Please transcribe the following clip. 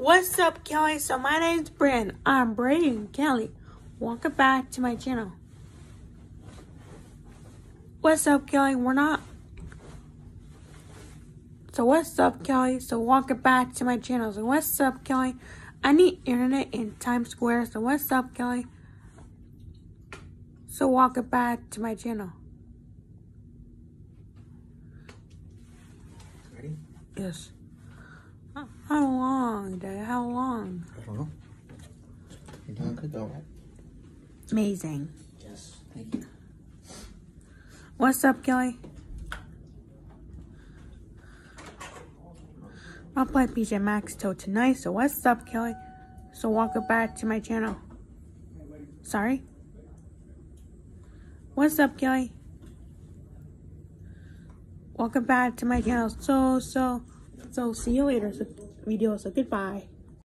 What's up, Kelly? So my name's Brandon. I'm Bradyn Kelley. Welcome back to my channel. What's up, Kelly? We're not. So what's up, Kelly? So welcome back to my channel. So what's up, Kelly? I need internet in Times Square. So what's up, Kelly? So welcome back to my channel. Ready? Yes. How long, Dad? How long? I don't know. You're doing good though. Amazing. Yes. Thank you. What's up, Kelly? I'll play PJ Masks till tonight, so what's up, Kelly? So welcome back to my channel. Sorry? What's up, Kelly? Welcome back to my channel. So, so, so see you later, so, video, so goodbye.